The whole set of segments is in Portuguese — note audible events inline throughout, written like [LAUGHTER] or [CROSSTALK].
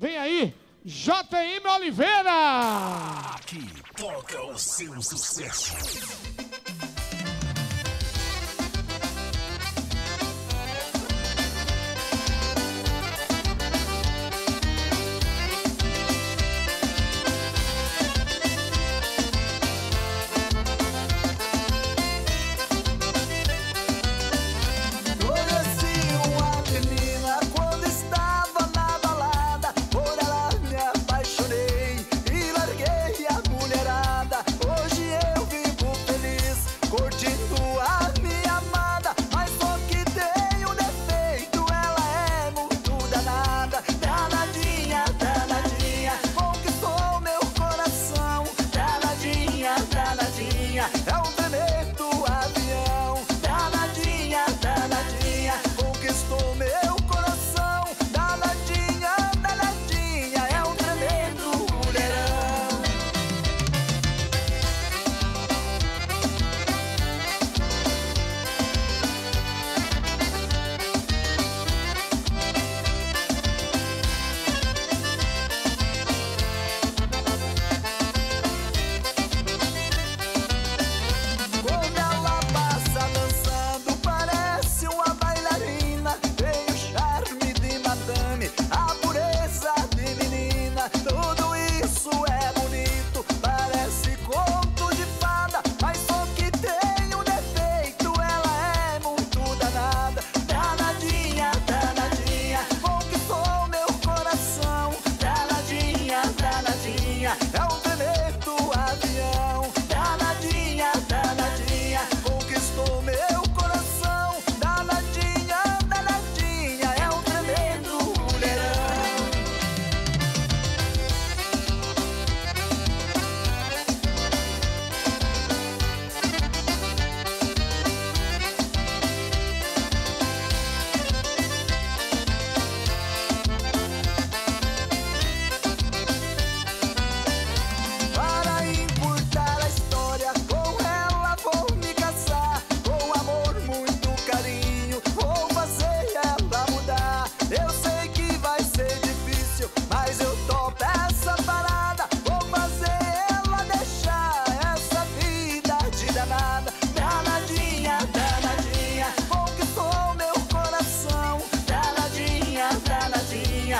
Vem aí, JM Oliveira! Aqui toca o seu sucesso.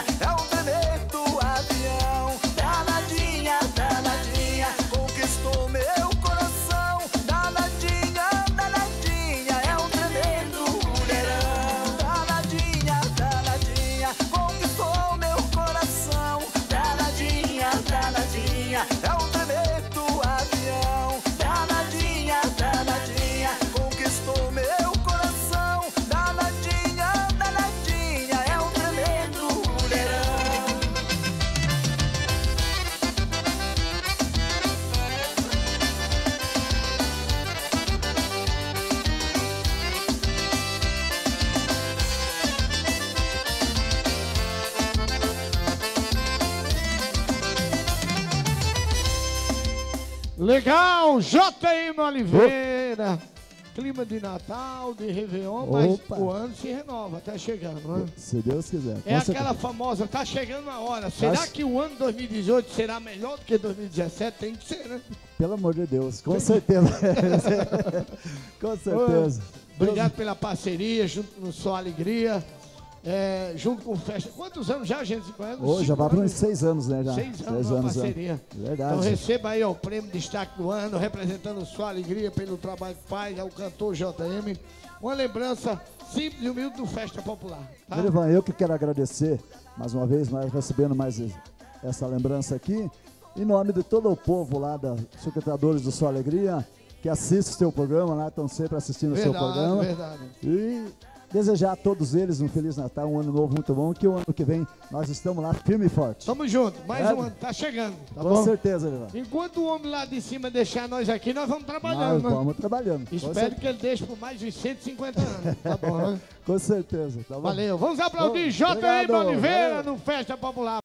Yeah. Legal, JM Oliveira. Clima de Natal, de Réveillon, Opa. mas o ano se renova, tá chegando, né? Se Deus quiser. É aquela famosa, tá chegando a hora. Será Acho- que o ano 2018 será melhor do que 2017? Tem que ser, né? Pelo amor de Deus, com certeza. [LAUGHS] com certeza. Obrigado pela parceria, junto com Só Alegria, é, junto com o Festa. Quantos anos já a gente se conhece? Hoje já vai para uns anos? seis anos, né? Já. Seis anos já. parceria. Verdade. Então receba aí ó, o prêmio Destaque do Ano, representando sua alegria pelo trabalho que faz, é o cantor JM. Uma lembrança simples e humilde do Festa Popular. Tá? Eu que quero agradecer mais uma vez, mais recebendo mais essa lembrança aqui. Em nome de todo o povo lá da Secretadores do Sua Alegria, que assiste o seu programa lá, estão sempre assistindo o seu programa. verdade. E desejar a todos eles um Feliz Natal, um ano novo muito bom, que o ano que vem nós estamos lá firme e forte. Tamo junto, mais É? um ano, tá chegando, tá Com bom? certeza, Dorivan. Enquanto o homem lá de cima deixar nós aqui, nós vamos Nós trabalhando, né? vamos trabalhando. Espero que ele deixe por mais de 150 anos, tá bom, né? [LAUGHS] Com certeza. Tá bom? Valeu, vamos aplaudir JM. Oliveira Valeu. no Festa Popular.